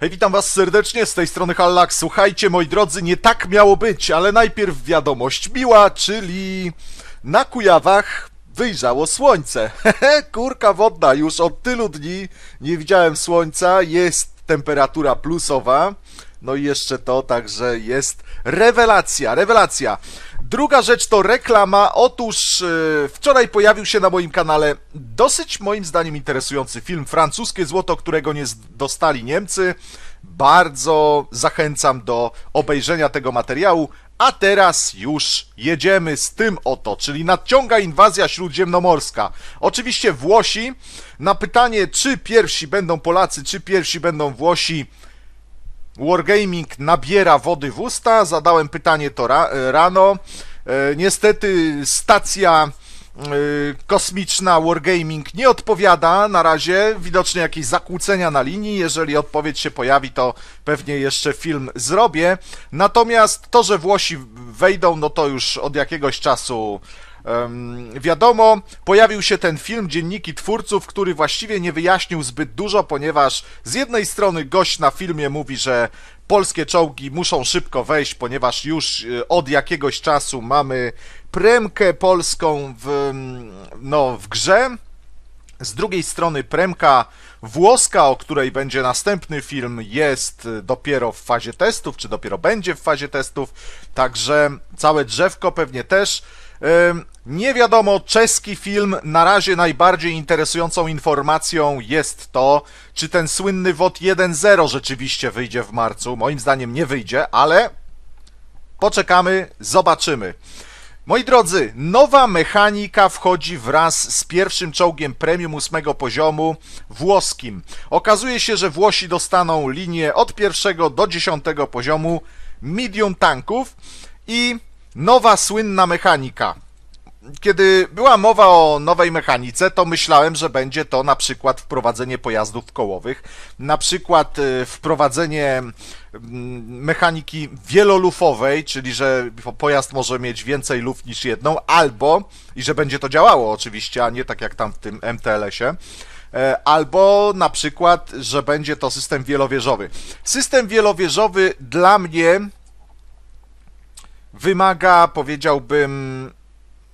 Hej, witam was serdecznie, z tej strony Hallak. Słuchajcie, moi drodzy, nie tak miało być, ale najpierw wiadomość miła, czyli na Kujawach wyjrzało słońce. Hehe, kurka wodna, już od tylu dni nie widziałem słońca, jest temperatura plusowa. No i jeszcze to, także jest rewelacja, rewelacja. Druga rzecz to reklama. Otóż yy, wczoraj pojawił się na moim kanale dosyć moim zdaniem interesujący film Francuskie Złoto, którego nie dostali Niemcy. Bardzo zachęcam do obejrzenia tego materiału. A teraz już jedziemy z tym oto, czyli nadciąga inwazja śródziemnomorska. Oczywiście Włosi. Na pytanie, czy pierwsi będą Polacy, czy pierwsi będą Włosi, Wargaming nabiera wody w usta. Zadałem pytanie to ra rano. E, niestety stacja e, kosmiczna Wargaming nie odpowiada na razie. Widocznie jakieś zakłócenia na linii. Jeżeli odpowiedź się pojawi, to pewnie jeszcze film zrobię. Natomiast to, że Włosi wejdą, no to już od jakiegoś czasu wiadomo, pojawił się ten film Dzienniki Twórców, który właściwie nie wyjaśnił zbyt dużo, ponieważ z jednej strony gość na filmie mówi, że polskie czołgi muszą szybko wejść, ponieważ już y, od jakiegoś czasu mamy premkę polską w, mm, no, w grze. Z drugiej strony premka włoska, o której będzie następny film, jest y, dopiero w fazie testów, czy dopiero będzie w fazie testów, także całe drzewko pewnie też. Nie wiadomo, czeski film, na razie najbardziej interesującą informacją jest to, czy ten słynny WOT 1.0 rzeczywiście wyjdzie w marcu. Moim zdaniem nie wyjdzie, ale poczekamy, zobaczymy. Moi drodzy, nowa mechanika wchodzi wraz z pierwszym czołgiem premium ósmego poziomu włoskim. Okazuje się, że Włosi dostaną linię od pierwszego do dziesiątego poziomu medium tanków i nowa słynna mechanika. Kiedy była mowa o nowej mechanice, to myślałem, że będzie to na przykład wprowadzenie pojazdów kołowych, na przykład y, wprowadzenie mm, mechaniki wielolufowej, czyli że po- pojazd może mieć więcej luf niż jedną, albo, i że będzie to działało oczywiście, a nie tak jak tam w tym MTLS-ie, e, albo na przykład, że będzie to system wielowieżowy. System wielowieżowy dla mnie wymaga, powiedziałbym,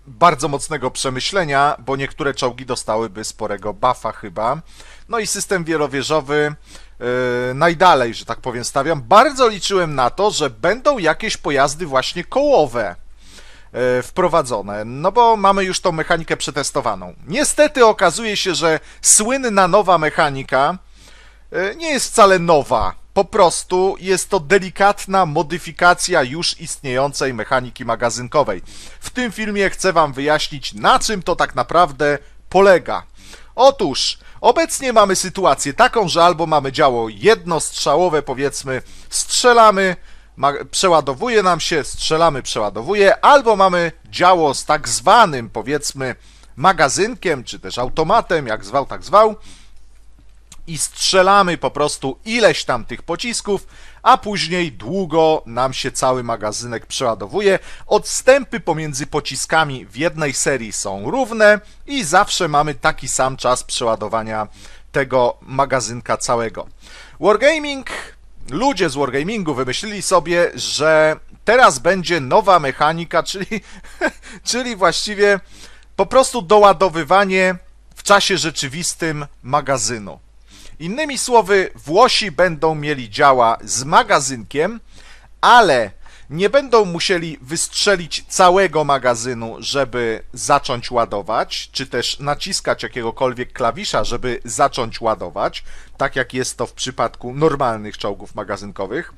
bardzo mocnego przemyślenia, bo niektóre czołgi dostałyby sporego buffa chyba. No i system wielowieżowy yy, najdalej, że tak powiem, stawiam. Bardzo liczyłem na to, że będą jakieś pojazdy właśnie kołowe yy, wprowadzone, no bo mamy już tą mechanikę przetestowaną. Niestety okazuje się, że słynna nowa mechanika E, nie jest wcale nowa. Po prostu jest to delikatna modyfikacja już istniejącej mechaniki magazynkowej. W tym filmie chcę Wam wyjaśnić, na czym to tak naprawdę polega. Otóż, obecnie mamy sytuację taką, że albo mamy działo jednostrzałowe, powiedzmy, strzelamy, przeładowuje nam się, strzelamy, przeładowuje, albo mamy działo z tak zwanym, powiedzmy, magazynkiem, czy też automatem, jak zwał, tak zwał, i strzelamy po prostu ileś tam tych pocisków, a później długo nam się cały magazynek przeładowuje. Odstępy pomiędzy pociskami w jednej serii są równe i zawsze mamy taki sam czas przeładowania tego magazynka całego. Wargaming, ludzie z Wargamingu wymyślili sobie, że teraz będzie nowa mechanika, czyli, czyli właściwie po prostu doładowywanie w czasie rzeczywistym magazynu. Innymi słowy, Włosi będą mieli działa z magazynkiem, ale nie będą musieli wystrzelić całego magazynu, żeby zacząć ładować, czy też naciskać jakiegokolwiek klawisza, żeby zacząć ładować, tak jak jest to w przypadku normalnych czołgów magazynkowych,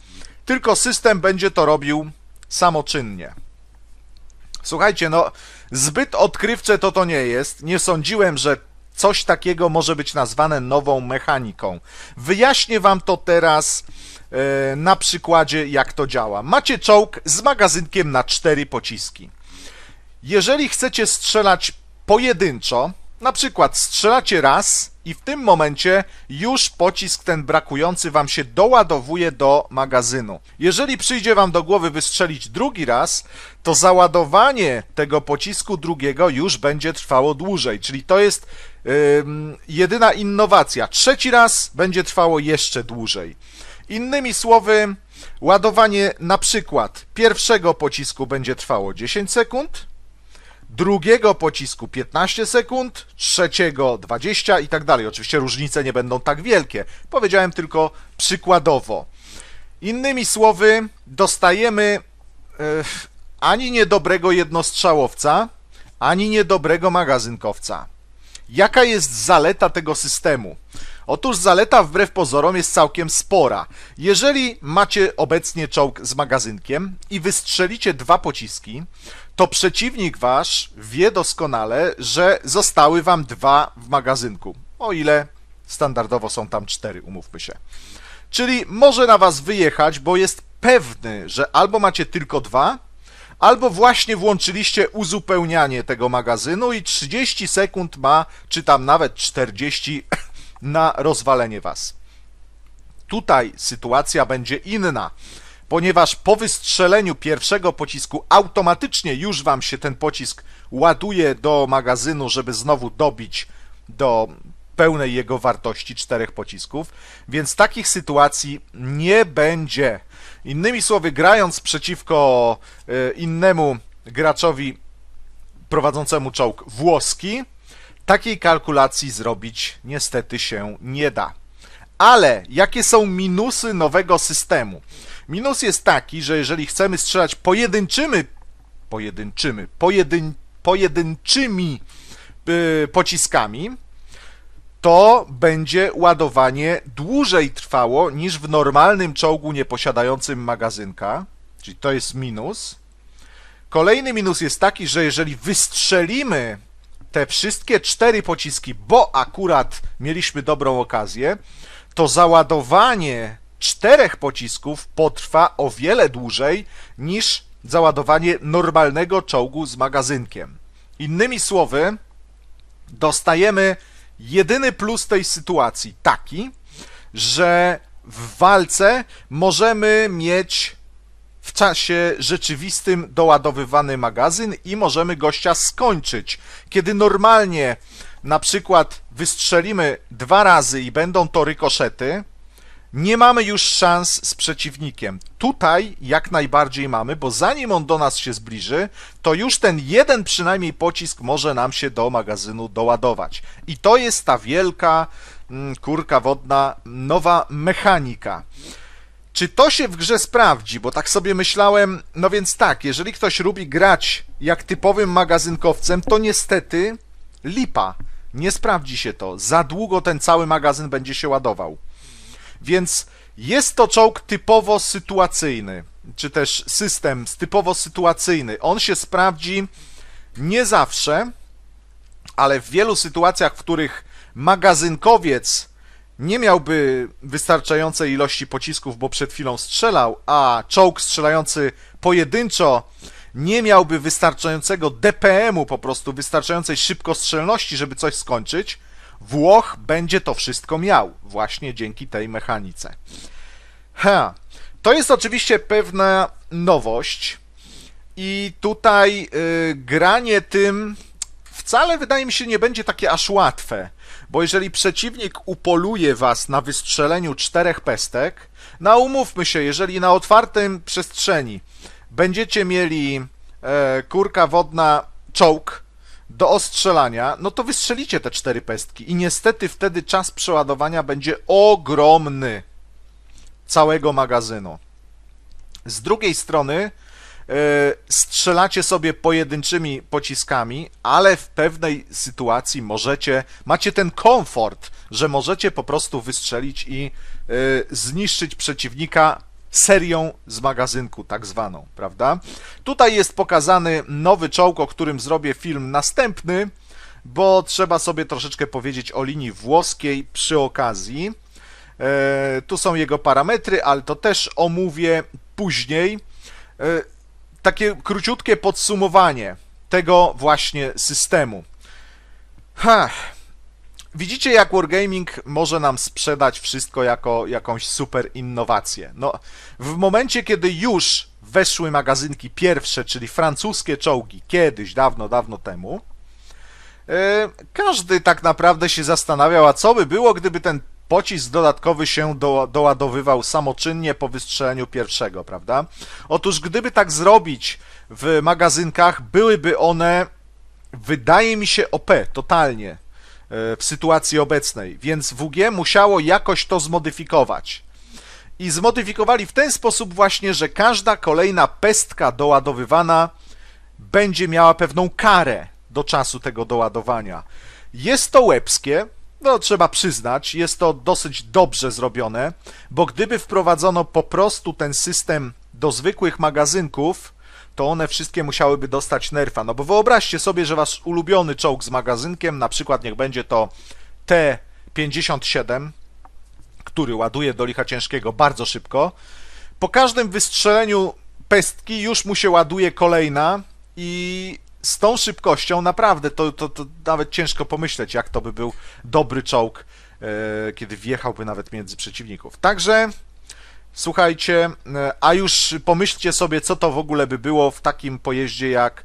tylko system będzie to robił samoczynnie. Słuchajcie, no zbyt odkrywcze to to nie jest. Nie sądziłem, że coś takiego może być nazwane nową mechaniką. Wyjaśnię wam to teraz e, na przykładzie, jak to działa. Macie czołg z magazynkiem na cztery pociski. Jeżeli chcecie strzelać pojedynczo, na przykład strzelacie raz i w tym momencie już pocisk ten brakujący wam się doładowuje do magazynu. Jeżeli przyjdzie wam do głowy wystrzelić drugi raz, to załadowanie tego pocisku drugiego już będzie trwało dłużej, czyli to jest ym, jedyna innowacja. Trzeci raz będzie trwało jeszcze dłużej. Innymi słowy, ładowanie na przykład pierwszego pocisku będzie trwało 10 sekund, drugiego pocisku 15 sekund, trzeciego 20 i tak dalej. Oczywiście różnice nie będą tak wielkie. Powiedziałem tylko przykładowo. Innymi słowy, dostajemy e, ani niedobrego jednostrzałowca, ani niedobrego magazynkowca. Jaka jest zaleta tego systemu? Otóż zaleta wbrew pozorom jest całkiem spora. Jeżeli macie obecnie czołg z magazynkiem i wystrzelicie dwa pociski, to przeciwnik wasz wie doskonale, że zostały wam dwa w magazynku. O ile standardowo są tam cztery, umówmy się. Czyli może na was wyjechać, bo jest pewny, że albo macie tylko dwa, albo właśnie włączyliście uzupełnianie tego magazynu i 30 sekund ma, czy tam nawet 40 na rozwalenie was. Tutaj sytuacja będzie inna, ponieważ po wystrzeleniu pierwszego pocisku automatycznie już wam się ten pocisk ładuje do magazynu, żeby znowu dobić do pełnej jego wartości czterech pocisków, więc takich sytuacji nie będzie. Innymi słowy, grając przeciwko e, innemu graczowi prowadzącemu czołg włoski, takiej kalkulacji zrobić niestety się nie da. Ale jakie są minusy nowego systemu? Minus jest taki, że jeżeli chcemy strzelać pojedynczymi, pojedynczymi, pojedyn, pojedynczymi yy, pociskami, to będzie ładowanie dłużej trwało niż w normalnym czołgu nieposiadającym magazynka, czyli to jest minus. Kolejny minus jest taki, że jeżeli wystrzelimy te wszystkie cztery pociski, bo akurat mieliśmy dobrą okazję, to załadowanie czterech pocisków potrwa o wiele dłużej niż załadowanie normalnego czołgu z magazynkiem. Innymi słowy, dostajemy jedyny plus tej sytuacji taki, że w walce możemy mieć w czasie rzeczywistym doładowywany magazyn i możemy gościa skończyć. Kiedy normalnie na przykład wystrzelimy dwa razy i będą to rykoszety, nie mamy już szans z przeciwnikiem. Tutaj jak najbardziej mamy, bo zanim on do nas się zbliży, to już ten jeden przynajmniej pocisk może nam się do magazynu doładować. I to jest ta wielka mm, kurka wodna, nowa mechanika. Czy to się w grze sprawdzi? Bo tak sobie myślałem, no więc tak, jeżeli ktoś lubi grać jak typowym magazynkowcem, to niestety lipa. Nie sprawdzi się to. Za długo ten cały magazyn będzie się ładował. Więc jest to czołg typowo sytuacyjny, czy też system typowo sytuacyjny. On się sprawdzi nie zawsze, ale w wielu sytuacjach, w których magazynkowiec nie miałby wystarczającej ilości pocisków, bo przed chwilą strzelał, a czołg strzelający pojedynczo nie miałby wystarczającego DPM-u, po prostu wystarczającej szybkostrzelności, żeby coś skończyć, Włoch będzie to wszystko miał właśnie dzięki tej mechanice. Ha. To jest oczywiście pewna nowość i tutaj y, granie tym wcale wydaje mi się nie będzie takie aż łatwe, bo jeżeli przeciwnik upoluje was na wystrzeleniu czterech pestek, na umówmy się, jeżeli na otwartym przestrzeni będziecie mieli e, kurka wodna czołg do ostrzelania, no to wystrzelicie te cztery pestki i niestety wtedy czas przeładowania będzie ogromny całego magazynu. Z drugiej strony strzelacie sobie pojedynczymi pociskami, ale w pewnej sytuacji możecie, macie ten komfort, że możecie po prostu wystrzelić i yy, zniszczyć przeciwnika serią z magazynku, tak zwaną, prawda? Tutaj jest pokazany nowy czołg, o którym zrobię film następny, bo trzeba sobie troszeczkę powiedzieć o linii włoskiej przy okazji. E, tu są jego parametry, ale to też omówię później. E, takie króciutkie podsumowanie tego właśnie systemu. Ha, Widzicie, jak Wargaming może nam sprzedać wszystko jako jakąś super innowację. No, w momencie, kiedy już weszły magazynki pierwsze, czyli francuskie czołgi, kiedyś, dawno, dawno temu, yy, każdy tak naprawdę się zastanawiał, a co by było, gdyby ten pocisk dodatkowy się do, doładowywał samoczynnie po wystrzeleniu pierwszego, prawda? Otóż gdyby tak zrobić w magazynkach, byłyby one, wydaje mi się, OP totalnie e, w sytuacji obecnej, więc WG musiało jakoś to zmodyfikować. I zmodyfikowali w ten sposób właśnie, że każda kolejna pestka doładowywana będzie miała pewną karę do czasu tego doładowania. Jest to łebskie, no trzeba przyznać, jest to dosyć dobrze zrobione, bo gdyby wprowadzono po prostu ten system do zwykłych magazynków, to one wszystkie musiałyby dostać nerfa. No bo wyobraźcie sobie, że wasz ulubiony czołg z magazynkiem, na przykład niech będzie to T57, który ładuje do licha ciężkiego bardzo szybko, po każdym wystrzeleniu pestki już mu się ładuje kolejna i z tą szybkością naprawdę to, to, to nawet ciężko pomyśleć, jak to by był dobry czołg, e, kiedy wjechałby nawet między przeciwników. Także słuchajcie, e, a już pomyślcie sobie, co to w ogóle by było w takim pojeździe jak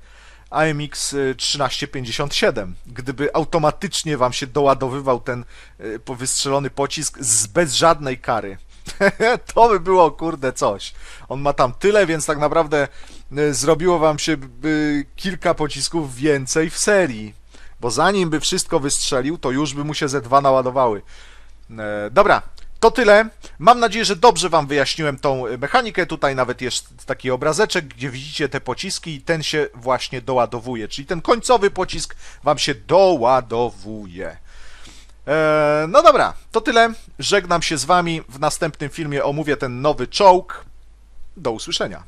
AMX 1357, gdyby automatycznie wam się doładowywał ten e, wystrzelony pocisk z, bez żadnej kary. to by było kurde coś. On ma tam tyle, więc tak naprawdę e, zrobiło wam się kilka pocisków więcej w serii. Bo zanim by wszystko wystrzelił, to już by mu się ze dwa naładowały. E, dobra, to tyle. Mam nadzieję, że dobrze Wam wyjaśniłem tą e, mechanikę. Tutaj nawet jest taki obrazeczek, gdzie widzicie te pociski i ten się właśnie doładowuje. Czyli ten końcowy pocisk Wam się doładowuje. E, no dobra, to tyle. Żegnam się z Wami. W następnym filmie omówię ten nowy czołg. Do usłyszenia.